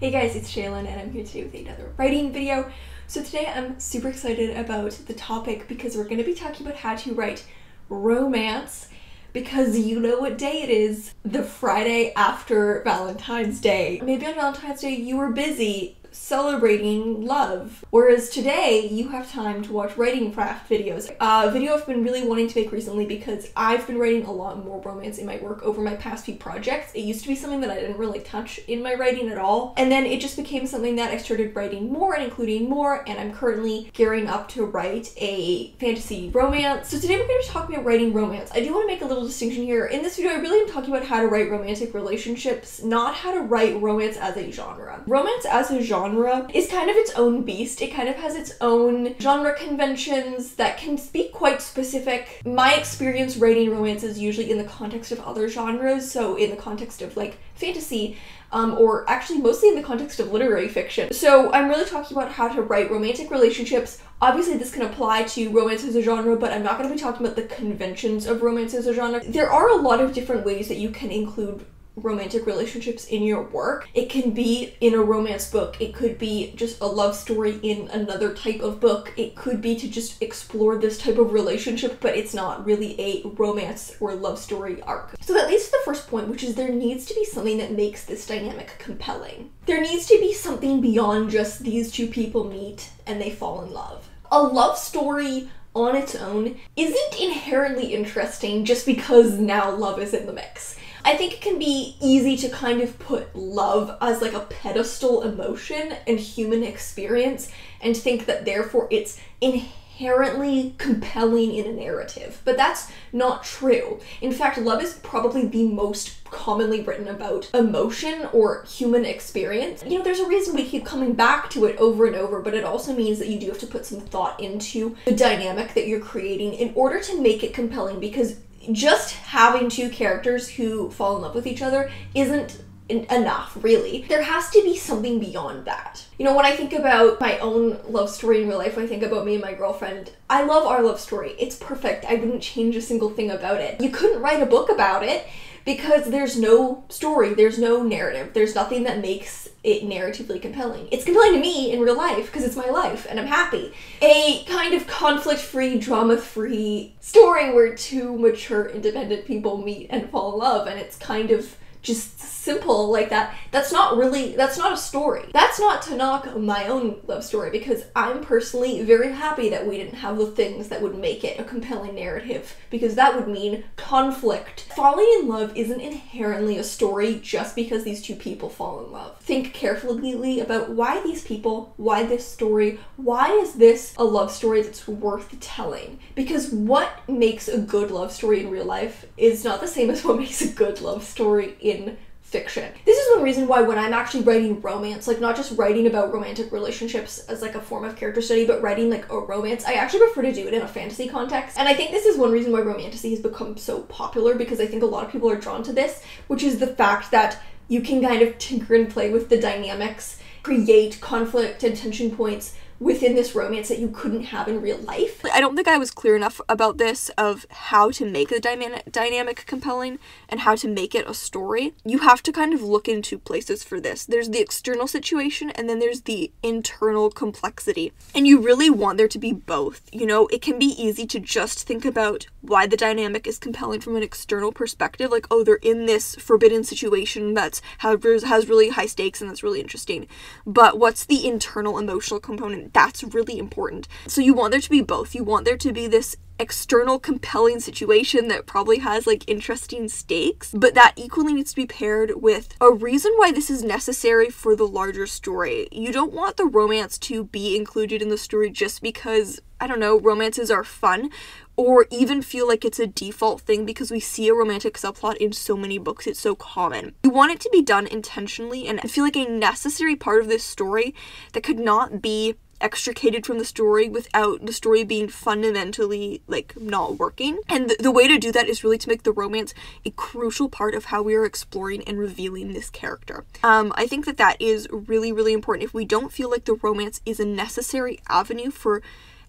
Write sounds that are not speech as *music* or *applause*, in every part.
Hey guys, it's Shaelin and I'm here today with another writing video. So today I'm super excited about the topic because we're going to be talking about how to write romance because you know what day it is the Friday after Valentine's Day. Maybe on Valentine's Day you were busy celebrating love. Whereas today, you have time to watch writing craft videos. A uh, video I've been really wanting to make recently because I've been writing a lot more romance in my work over my past few projects. It used to be something that I didn't really touch in my writing at all. And then it just became something that I started writing more and including more. And I'm currently gearing up to write a fantasy romance. So today we're going to be talking about writing romance. I do want to make a little distinction here. In this video, I really am talking about how to write romantic relationships, not how to write romance as a genre. Romance as a genre genre is kind of its own beast. It kind of has its own genre conventions that can be quite specific. My experience writing romance is usually in the context of other genres, so in the context of like fantasy, um, or actually mostly in the context of literary fiction. So I'm really talking about how to write romantic relationships. Obviously, this can apply to romance as a genre, but I'm not going to be talking about the conventions of romance as a genre. There are a lot of different ways that you can include romantic relationships in your work. It can be in a romance book, it could be just a love story in another type of book, it could be to just explore this type of relationship, but it's not really a romance or love story arc. So that leads to the first point, which is there needs to be something that makes this dynamic compelling. There needs to be something beyond just these two people meet and they fall in love. A love story on its own isn't inherently interesting just because now love is in the mix. I think it can be easy to kind of put love as like a pedestal emotion and human experience and think that therefore it's inherently compelling in a narrative. But that's not true. In fact, love is probably the most commonly written about emotion or human experience. You know, there's a reason we keep coming back to it over and over, but it also means that you do have to put some thought into the dynamic that you're creating in order to make it compelling because just having two characters who fall in love with each other isn't enough, really. There has to be something beyond that. You know, when I think about my own love story in real life, I think about me and my girlfriend, I love our love story. It's perfect. I wouldn't change a single thing about it. You couldn't write a book about it because there's no story, there's no narrative, there's nothing that makes it narratively compelling. It's compelling to me in real life because it's my life and I'm happy. A kind of conflict free, drama free story where two mature, independent people meet and fall in love, and it's kind of just simple like that that's not really that's not a story. That's not to knock my own love story because i'm personally very happy that we didn't have the things that would make it a compelling narrative because that would mean conflict. Falling in love isn't inherently a story just because these two people fall in love. Think carefully about why these people why this story why is this a love story that's worth telling? Because what makes a good love story in real life is not the same as what makes a good love story in fiction. This is one reason why when I'm actually writing romance, like not just writing about romantic relationships as like a form of character study, but writing like a romance, I actually prefer to do it in a fantasy context. And I think this is one reason why romantasy has become so popular because I think a lot of people are drawn to this, which is the fact that you can kind of tinker and play with the dynamics, create conflict and tension points within this romance that you couldn't have in real life. I don't think I was clear enough about this of how to make the dynamic dynamic compelling and how to make it a story. You have to kind of look into places for this. There's the external situation and then there's the internal complexity. And you really want there to be both. You know, it can be easy to just think about why the dynamic is compelling from an external perspective, like oh they're in this forbidden situation that's has has really high stakes and that's really interesting. But what's the internal emotional component that's really important. So you want there to be both. You want there to be this external compelling situation that probably has like interesting stakes, but that equally needs to be paired with a reason why this is necessary for the larger story. You don't want the romance to be included in the story just because, I don't know, romances are fun or even feel like it's a default thing because we see a romantic subplot in so many books, it's so common. You want it to be done intentionally and feel like a necessary part of this story that could not be extricated from the story without the story being fundamentally like not working. And th- the way to do that is really to make the romance a crucial part of how we are exploring and revealing this character. Um, I think that that is really really important. If we don't feel like the romance is a necessary avenue for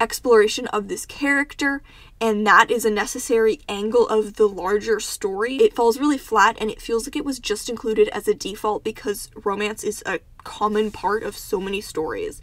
exploration of this character and that is a necessary angle of the larger story. It falls really flat and it feels like it was just included as a default because romance is a common part of so many stories.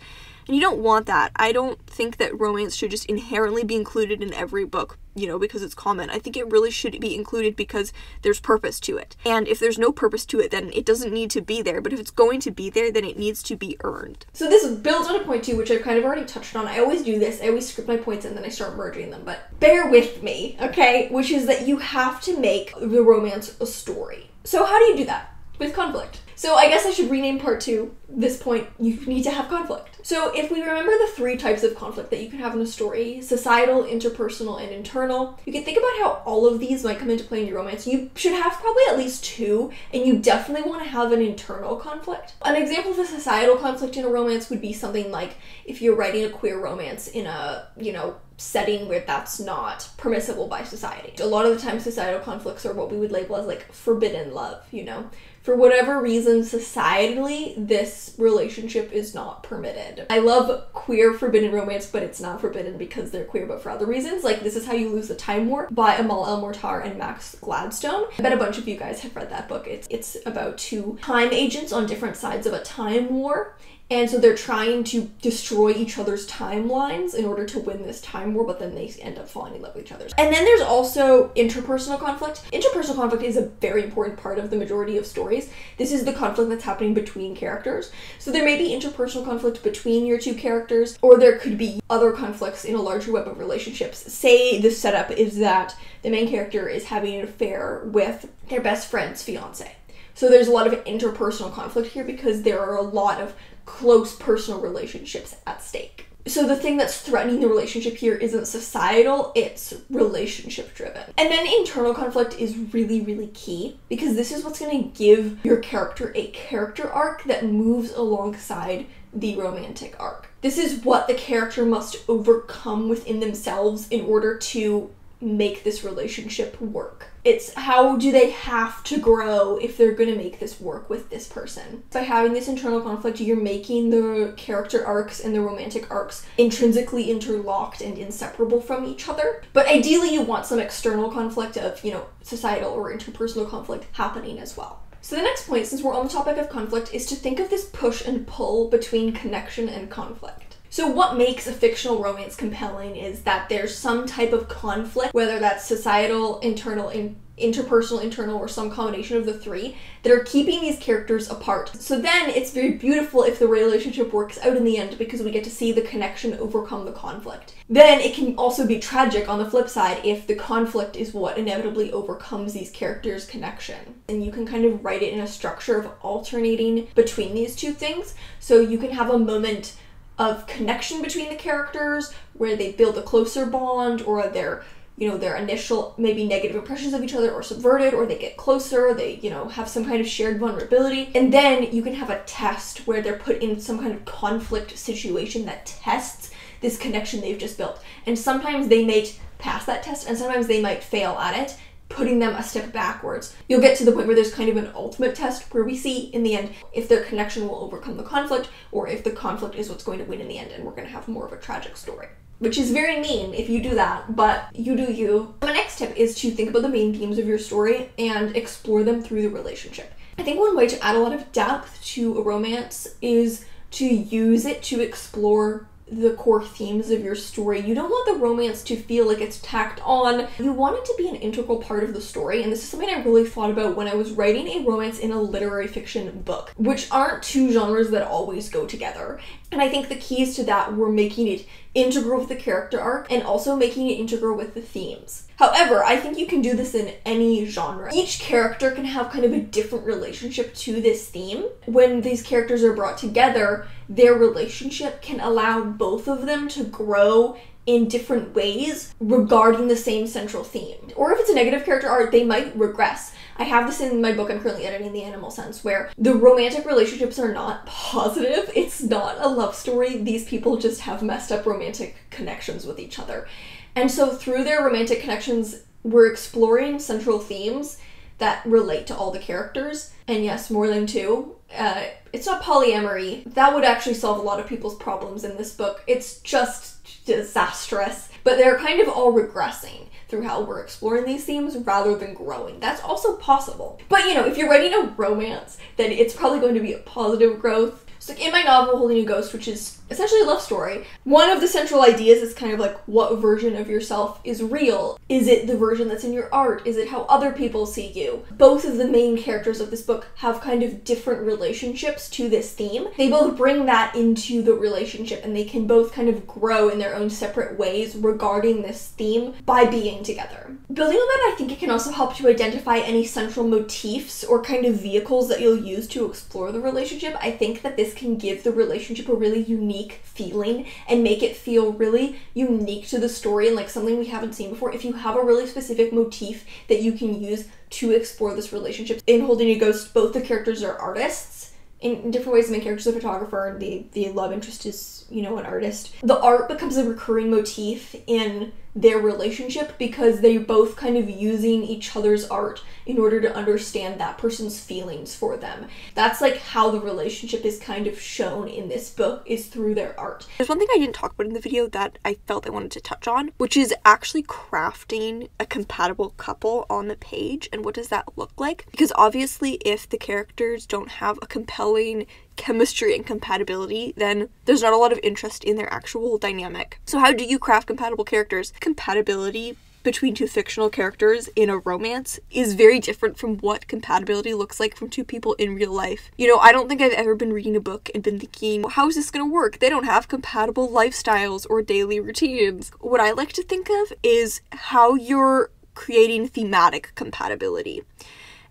And you don't want that. I don't think that romance should just inherently be included in every book, you know, because it's common. I think it really should be included because there's purpose to it. And if there's no purpose to it, then it doesn't need to be there. But if it's going to be there, then it needs to be earned. So this builds on a point too, which I've kind of already touched on. I always do this. I always script my points and then I start merging them. But bear with me, okay? Which is that you have to make the romance a story. So how do you do that? With conflict. So I guess I should rename part two. This point, you need to have conflict. So if we remember the three types of conflict that you can have in a story, societal, interpersonal, and internal, you can think about how all of these might come into play in your romance. You should have probably at least two, and you definitely want to have an internal conflict. An example of a societal conflict in a romance would be something like if you're writing a queer romance in a, you know, setting where that's not permissible by society. A lot of the time societal conflicts are what we would label as like forbidden love, you know for whatever reason, societally, this relationship is not permitted. I love queer forbidden romance, but it's not forbidden because they're queer, but for other reasons. Like, This Is How You Lose the Time War by Amal El-Mohtar and Max Gladstone. I bet a bunch of you guys have read that book. It's, it's about two time agents on different sides of a time war and so they're trying to destroy each other's timelines in order to win this time war, but then they end up falling in love with each other. And then there's also interpersonal conflict. Interpersonal conflict is a very important part of the majority of stories. This is the conflict that's happening between characters. So there may be interpersonal conflict between your two characters, or there could be other conflicts in a larger web of relationships. Say the setup is that the main character is having an affair with their best friend's fiance. So there's a lot of interpersonal conflict here because there are a lot of close personal relationships at stake. So the thing that's threatening the relationship here isn't societal, it's relationship driven. And then internal conflict is really, really key because this is what's going to give your character a character arc that moves alongside the romantic arc. This is what the character must overcome within themselves in order to make this relationship work. It's how do they have to grow if they're going to make this work with this person. By having this internal conflict, you're making the character arcs and the romantic arcs intrinsically interlocked and inseparable from each other. But ideally, you want some external conflict of, you know, societal or interpersonal conflict happening as well. So, the next point, since we're on the topic of conflict, is to think of this push and pull between connection and conflict. So, what makes a fictional romance compelling is that there's some type of conflict, whether that's societal, internal, in- interpersonal, internal, or some combination of the three, that are keeping these characters apart. So, then it's very beautiful if the relationship works out in the end because we get to see the connection overcome the conflict. Then it can also be tragic on the flip side if the conflict is what inevitably overcomes these characters' connection. And you can kind of write it in a structure of alternating between these two things. So, you can have a moment of connection between the characters where they build a closer bond or their you know their initial maybe negative impressions of each other are subverted or they get closer they you know have some kind of shared vulnerability. And then you can have a test where they're put in some kind of conflict situation that tests this connection they've just built. And sometimes they may pass that test and sometimes they might fail at it putting them a step backwards. You'll get to the point where there's kind of an ultimate test where we see in the end if their connection will overcome the conflict or if the conflict is what's going to win in the end and we're going to have more of a tragic story. Which is very mean if you do that, but you do you. My next tip is to think about the main themes of your story and explore them through the relationship. I think one way to add a lot of depth to a romance is to use it to explore the core themes of your story. You don't want the romance to feel like it's tacked on. You want it to be an integral part of the story, and this is something I really thought about when I was writing a romance in a literary fiction book, which aren't two genres that always go together. And I think the keys to that were making it integral with the character arc and also making it integral with the themes. However, I think you can do this in any genre. Each character can have kind of a different relationship to this theme. When these characters are brought together, their relationship can allow both of them to grow in different ways regarding the same central theme. Or if it's a negative character arc, they might regress. I have this in my book I'm currently editing, The Animal Sense, where the romantic relationships are not positive. It's not a love story. These people just have messed up romantic connections with each other. And so through their romantic connections, we're exploring central themes that relate to all the characters. And yes, more than two. Uh, it's not polyamory. That would actually solve a lot of people's problems in this book. It's just disastrous. But they're kind of all regressing through how we're exploring these themes rather than growing. That's also possible. But you know, if you're writing a romance, then it's probably going to be a positive growth. So in my novel, Holding a Ghost, which is essentially a love story. One of the central ideas is kind of like what version of yourself is real? Is it the version that's in your art? Is it how other people see you? Both of the main characters of this book have kind of different relationships to this theme. They both bring that into the relationship and they can both kind of grow in their own separate ways regarding this theme by being together. Building on that, I think it can also help to identify any central motifs or kind of vehicles that you'll use to explore the relationship. I think that this can give the relationship a really unique unique feeling and make it feel really unique to the story and like something we haven't seen before. If you have a really specific motif that you can use to explore this relationship in Holding a Ghost, both the characters are artists in different ways. The main character is a photographer, and the the love interest is you know an artist. The art becomes a recurring motif in their relationship because they're both kind of using each other's art in order to understand that person's feelings for them. That's like how the relationship is kind of shown in this book is through their art. There's one thing I didn't talk about in the video that I felt I wanted to touch on, which is actually crafting a compatible couple on the page and what does that look like? Because obviously if the characters don't have a compelling chemistry and compatibility, then there's not a lot of interest in their actual dynamic. So, how do you craft compatible characters? Compatibility between two fictional characters in a romance is very different from what compatibility looks like from two people in real life. You know, I don't think I've ever been reading a book and been thinking, how is this going to work? They don't have compatible lifestyles or daily routines. What I like to think of is how you're creating thematic compatibility.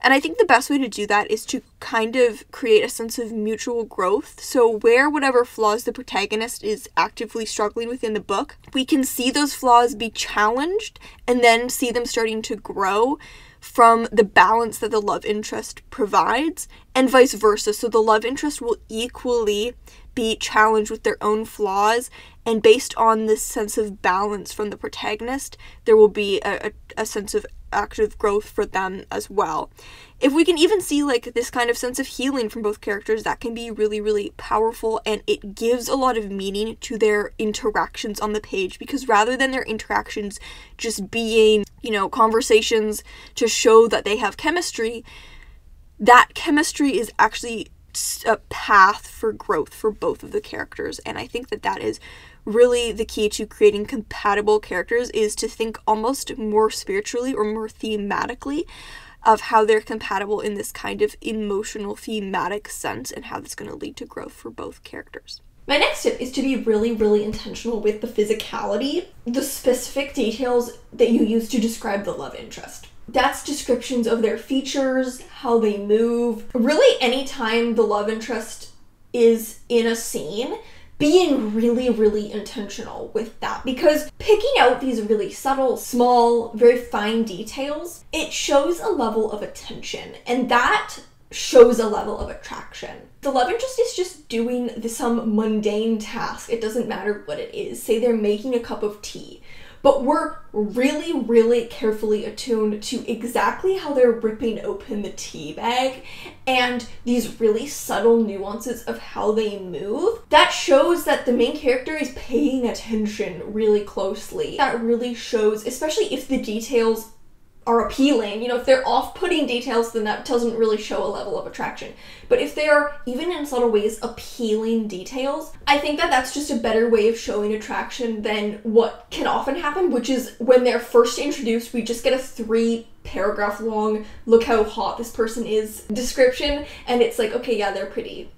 And I think the best way to do that is to kind of create a sense of mutual growth. So, where whatever flaws the protagonist is actively struggling with in the book, we can see those flaws be challenged and then see them starting to grow from the balance that the love interest provides, and vice versa. So, the love interest will equally be challenged with their own flaws, and based on this sense of balance from the protagonist, there will be a, a, a sense of active growth for them as well. If we can even see like this kind of sense of healing from both characters, that can be really, really powerful and it gives a lot of meaning to their interactions on the page because rather than their interactions just being, you know, conversations to show that they have chemistry, that chemistry is actually a path for growth for both of the characters and i think that that is really the key to creating compatible characters is to think almost more spiritually or more thematically of how they're compatible in this kind of emotional thematic sense and how that's going to lead to growth for both characters. My next tip is to be really, really intentional with the physicality, the specific details that you use to describe the love interest. That's descriptions of their features, how they move. Really, anytime the love interest is in a scene, being really, really intentional with that because picking out these really subtle, small, very fine details, it shows a level of attention and that shows a level of attraction. The love interest is just doing some mundane task. It doesn't matter what it is. Say they're making a cup of tea but we're really, really carefully attuned to exactly how they're ripping open the tea bag and these really subtle nuances of how they move. That shows that the main character is paying attention really closely. That really shows, especially if the details are appealing. You know, if they're off putting details, then that doesn't really show a level of attraction. But if they are, even in subtle ways, appealing details, I think that that's just a better way of showing attraction than what can often happen, which is when they're first introduced, we just get a three paragraph long, look how hot this person is description, and it's like, okay, yeah, they're pretty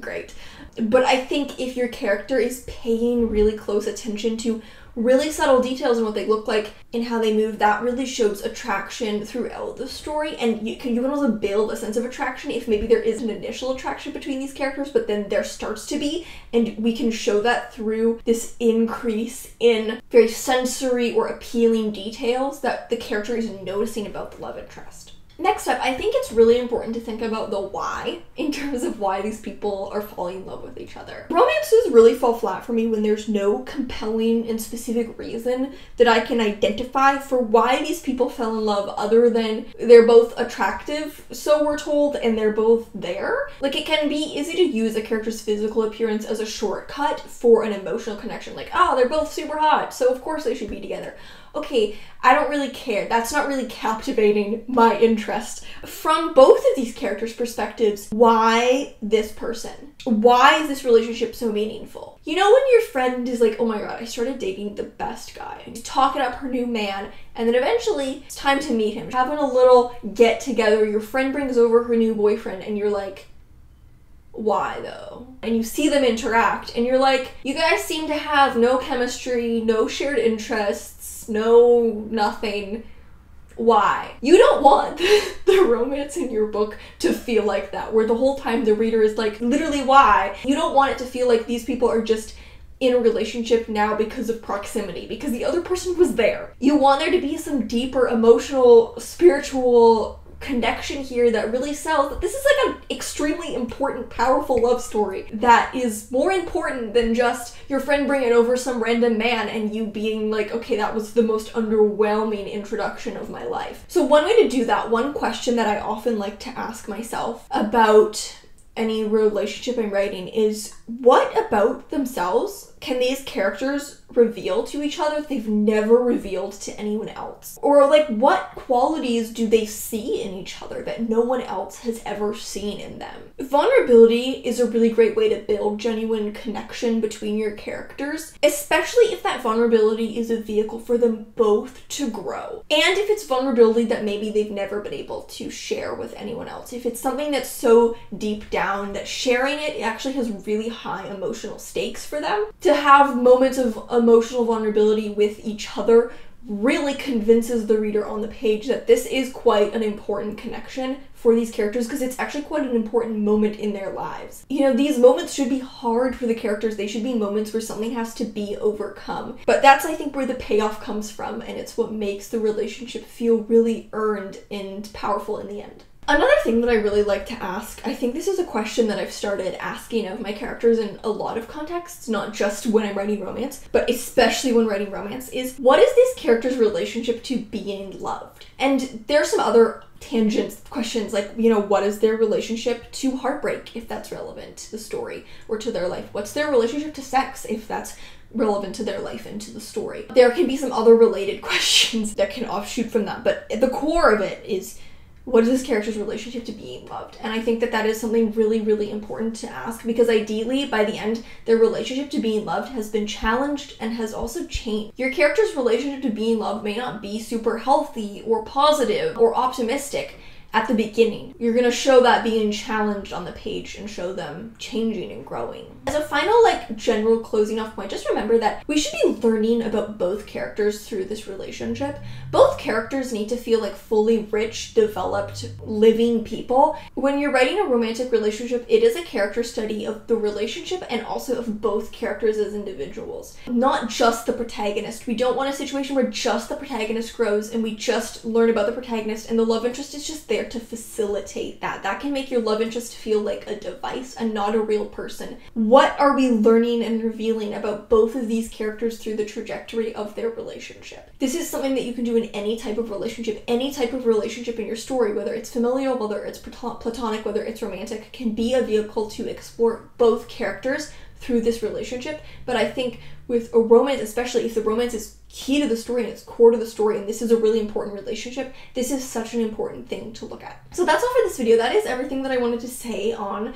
great. But I think if your character is paying really close attention to really subtle details and what they look like and how they move that really shows attraction throughout the story. And you can you can also build a sense of attraction if maybe there is an initial attraction between these characters but then there starts to be. And we can show that through this increase in very sensory or appealing details that the character is noticing about the love interest Next up, I think it's really important to think about the why in terms of why these people are falling in love with each other. Romances really fall flat for me when there's no compelling and specific reason that I can identify for why these people fell in love other than they're both attractive, so we're told, and they're both there. Like, it can be easy to use a character's physical appearance as a shortcut for an emotional connection. Like, oh, they're both super hot, so of course they should be together okay, I don't really care. That's not really captivating my interest. From both of these characters' perspectives, why this person? Why is this relationship so meaningful? You know, when your friend is like, oh my god, I started dating the best guy, and talking up her new man, and then eventually it's time to meet him. Having a little get together, your friend brings over her new boyfriend, and you're like, why though? And you see them interact, and you're like, you guys seem to have no chemistry, no shared interests no nothing. Why? You don't want *laughs* the romance in your book to feel like that, where the whole time the reader is like, literally, why? You don't want it to feel like these people are just in a relationship now because of proximity, because the other person was there. You want there to be some deeper emotional, spiritual connection here that really sells that this is like an extremely important, powerful love story that is more important than just your friend bringing over some random man and you being like, okay, that was the most underwhelming introduction of my life. So, one way to do that, one question that I often like to ask myself about any relationship I'm writing is what about themselves can these characters reveal to each other that they've never revealed to anyone else? Or, like, what qualities do they see in each other that no one else has ever seen in them? Vulnerability is a really great way to build genuine connection between your characters, especially if that vulnerability is a vehicle for them both to grow. And if it's vulnerability that maybe they've never been able to share with anyone else. If it's something that's so deep down that sharing it actually has really high emotional stakes for them, to have moments of emotional vulnerability with each other really convinces the reader on the page that this is quite an important connection for these characters because it's actually quite an important moment in their lives. You know, these moments should be hard for the characters. They should be moments where something has to be overcome. But that's, I think, where the payoff comes from, and it's what makes the relationship feel really earned and powerful in the end. Another thing that I really like to ask, I think this is a question that I've started asking of my characters in a lot of contexts, not just when I'm writing romance, but especially when writing romance, is what is this character's relationship to being loved? And there are some other tangents questions like, you know, what is their relationship to heartbreak, if that's relevant to the story or to their life? What's their relationship to sex, if that's relevant to their life and to the story? There can be some other related *laughs* questions that can offshoot from that, but the core of it is what is this character's relationship to being loved? And I think that that is something really, really important to ask because ideally, by the end, their relationship to being loved has been challenged and has also changed. Your character's relationship to being loved may not be super healthy or positive or optimistic at the beginning. You're gonna show that being challenged on the page and show them changing and growing. As a final, like, general closing off point, just remember that we should be learning about both characters through this relationship. Both characters need to feel like fully rich, developed, living people. When you're writing a romantic relationship, it is a character study of the relationship and also of both characters as individuals, not just the protagonist. We don't want a situation where just the protagonist grows and we just learn about the protagonist and the love interest is just there to facilitate that. That can make your love interest feel like a device and not a real person. What are we learning and revealing about both of these characters through the trajectory of their relationship? This is something that you can do in any type of relationship. Any type of relationship in your story, whether it's familial, whether it's platonic, whether it's romantic, can be a vehicle to explore both characters through this relationship. But I think with a romance, especially if the romance is key to the story and it's core to the story and this is a really important relationship, this is such an important thing to look at. So that's all for this video. That is everything that I wanted to say on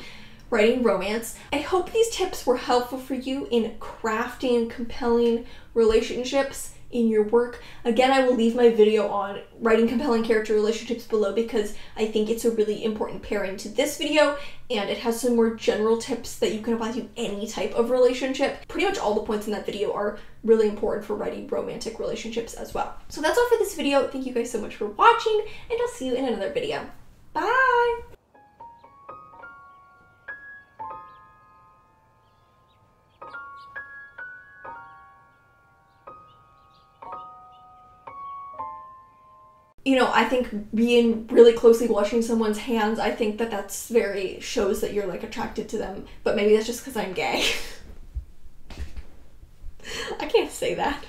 writing romance. I hope these tips were helpful for you in crafting compelling relationships in your work. Again, I will leave my video on writing compelling character relationships below because I think it's a really important pairing to this video and it has some more general tips that you can apply to any type of relationship. Pretty much all the points in that video are really important for writing romantic relationships as well. So that's all for this video. Thank you guys so much for watching and I'll see you in another video. Bye! You know, I think being really closely watching someone's hands, I think that that's very shows that you're like attracted to them. But maybe that's just because I'm gay. *laughs* I can't say that.